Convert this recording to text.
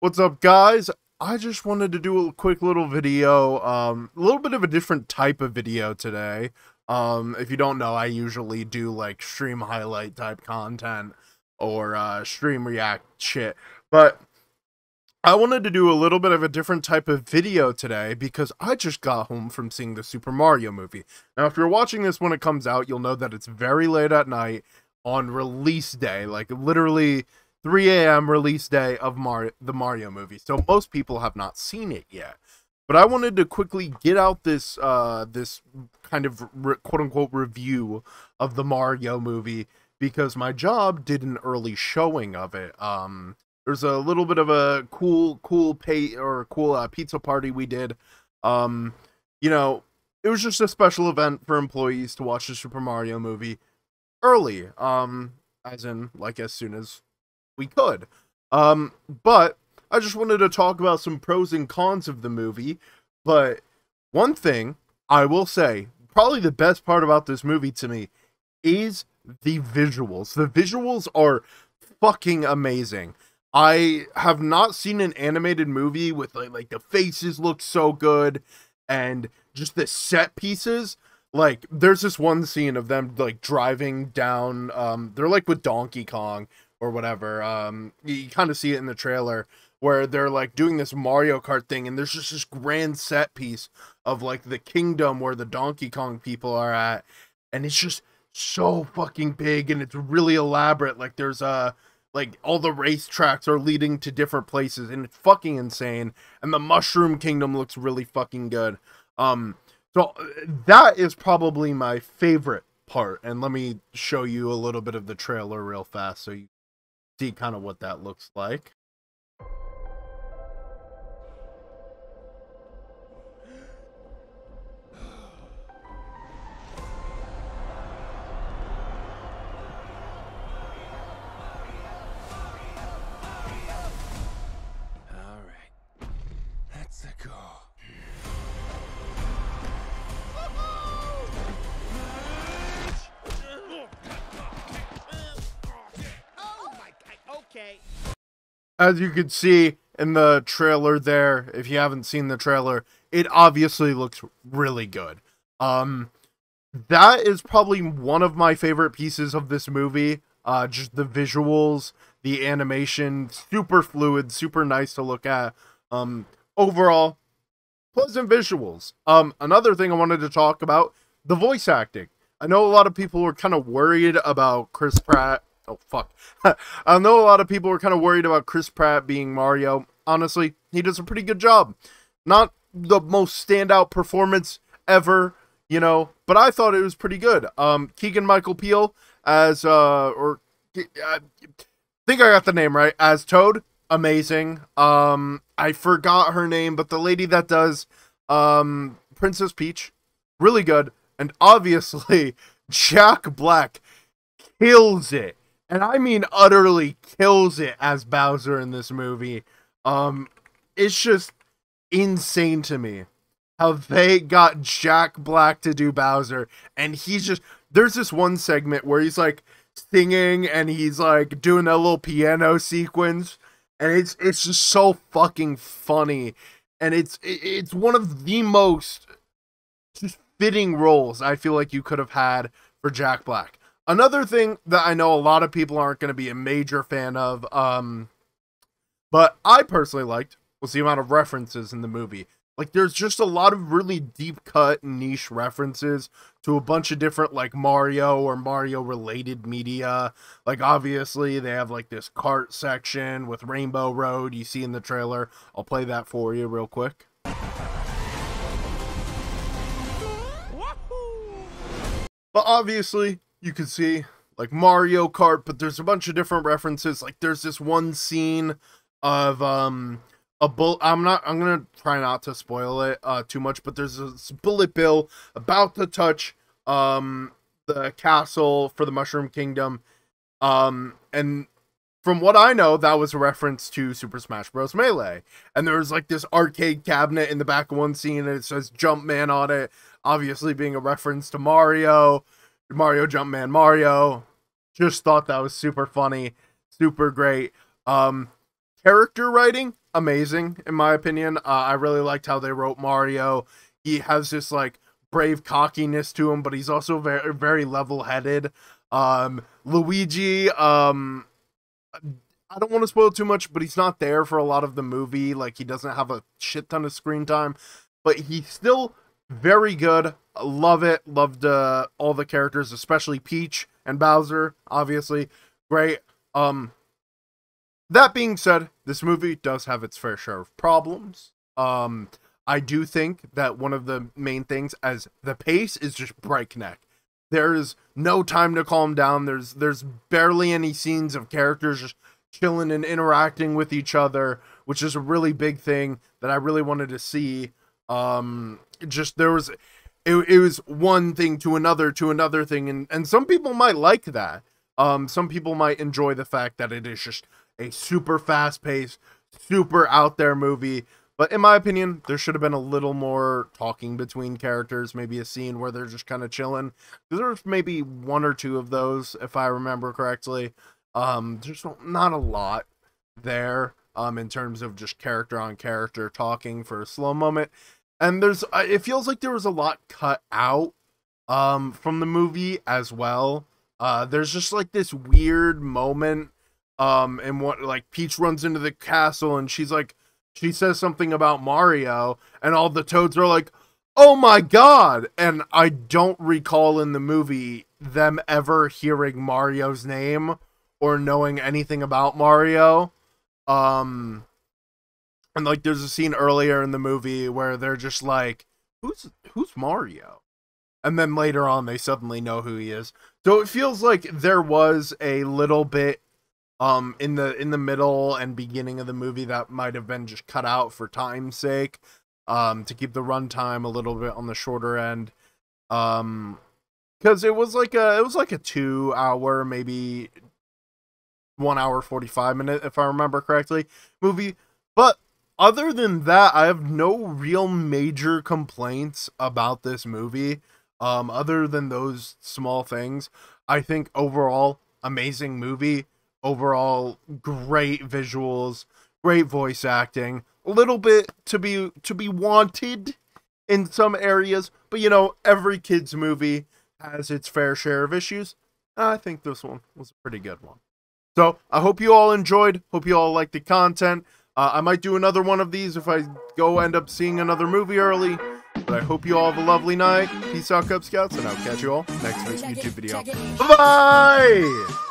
What's up, guys? I just wanted to do a quick little video, um, a little bit of a different type of video today. Um, if you don't know, I usually do like stream highlight type content or uh, stream react shit, but I wanted to do a little bit of a different type of video today because I just got home from seeing the Super Mario movie. Now, if you're watching this when it comes out, you'll know that it's very late at night on release day, like literally 3 a.m. release day of Mar- the Mario movie. So most people have not seen it yet. But I wanted to quickly get out this uh, this kind of re- quote unquote review of the Mario movie because my job did an early showing of it. Um, there's a little bit of a cool cool pay or cool uh, pizza party we did. Um, you know, it was just a special event for employees to watch the Super Mario movie early. Um, as in like as soon as we could. Um, but I just wanted to talk about some pros and cons of the movie. But one thing I will say, probably the best part about this movie to me is the visuals. The visuals are fucking amazing. I have not seen an animated movie with like, like the faces look so good and just the set pieces like there's this one scene of them like driving down um they're like with Donkey Kong or whatever. Um, you kind of see it in the trailer where they're like doing this Mario Kart thing, and there's just this grand set piece of like the kingdom where the Donkey Kong people are at, and it's just so fucking big and it's really elaborate. Like there's a uh, like all the racetracks are leading to different places, and it's fucking insane. And the Mushroom Kingdom looks really fucking good. Um, so uh, that is probably my favorite part. And let me show you a little bit of the trailer real fast so you see kind of what that looks like. As you can see in the trailer there, if you haven't seen the trailer, it obviously looks really good. Um that is probably one of my favorite pieces of this movie. Uh just the visuals, the animation, super fluid, super nice to look at. Um overall pleasant visuals. Um another thing I wanted to talk about, the voice acting. I know a lot of people were kind of worried about Chris Pratt oh fuck. I know a lot of people were kind of worried about Chris Pratt being Mario. Honestly, he does a pretty good job. Not the most standout performance ever, you know, but I thought it was pretty good. Um, Keegan Michael Peel as uh, or I think I got the name right as Toad. Amazing. Um, I forgot her name, but the lady that does um Princess Peach, really good. And obviously, Jack Black kills it and I mean utterly kills it as Bowser in this movie. Um, it's just insane to me how they got Jack Black to do Bowser, and he's just there's this one segment where he's like singing and he's like doing a little piano sequence, and it's it's just so fucking funny, and it's it's one of the most just fitting roles I feel like you could have had for Jack Black. Another thing that I know a lot of people aren't going to be a major fan of, um, but I personally liked was the amount of references in the movie. Like, there's just a lot of really deep cut niche references to a bunch of different, like, Mario or Mario related media. Like, obviously, they have, like, this cart section with Rainbow Road you see in the trailer. I'll play that for you real quick. But obviously, you can see like Mario Kart, but there's a bunch of different references. Like there's this one scene of um a bull. I'm not. I'm gonna try not to spoil it uh too much, but there's a bullet bill about to touch um the castle for the Mushroom Kingdom, um and from what I know, that was a reference to Super Smash Bros. Melee. And there was like this arcade cabinet in the back of one scene, and it says Jumpman on it, obviously being a reference to Mario. Mario Jumpman Mario. Just thought that was super funny, super great. Um, character writing, amazing in my opinion. Uh, I really liked how they wrote Mario. He has this like brave cockiness to him, but he's also very very level headed. Um, Luigi, um, I don't want to spoil too much, but he's not there for a lot of the movie. Like he doesn't have a shit ton of screen time, but he's still very good. Love it. Loved uh, all the characters, especially Peach and Bowser. Obviously, great. Um, that being said, this movie does have its fair share of problems. Um, I do think that one of the main things as the pace is just breakneck. There's no time to calm down. There's there's barely any scenes of characters just chilling and interacting with each other, which is a really big thing that I really wanted to see. Um, just there was it, it was one thing to another to another thing and and some people might like that. Um, some people might enjoy the fact that it is just a super fast paced, super out there movie but in my opinion, there should have been a little more talking between characters, maybe a scene where they're just kind of chilling. There's maybe one or two of those, if I remember correctly. Um, there's not a lot there um, in terms of just character on character talking for a slow moment. And there's, uh, it feels like there was a lot cut out um, from the movie as well. Uh, there's just like this weird moment um, and what like Peach runs into the castle and she's like, she says something about Mario, and all the toads are like, oh my god! And I don't recall in the movie them ever hearing Mario's name or knowing anything about Mario. Um, and like there's a scene earlier in the movie where they're just like, who's who's Mario? And then later on they suddenly know who he is. So it feels like there was a little bit um in the in the middle and beginning of the movie that might have been just cut out for time's sake um to keep the runtime a little bit on the shorter end um because it was like a it was like a two hour maybe one hour 45 minute if i remember correctly movie but other than that i have no real major complaints about this movie um other than those small things i think overall amazing movie overall great visuals, great voice acting, a little bit to be to be wanted in some areas, but you know, every kids movie has its fair share of issues. I think this one was a pretty good one. So, I hope you all enjoyed. Hope you all liked the content. Uh, I might do another one of these if I go end up seeing another movie early. But I hope you all have a lovely night. Peace out, Cub Scouts, and I'll catch you all next week's YouTube video. Bye-bye!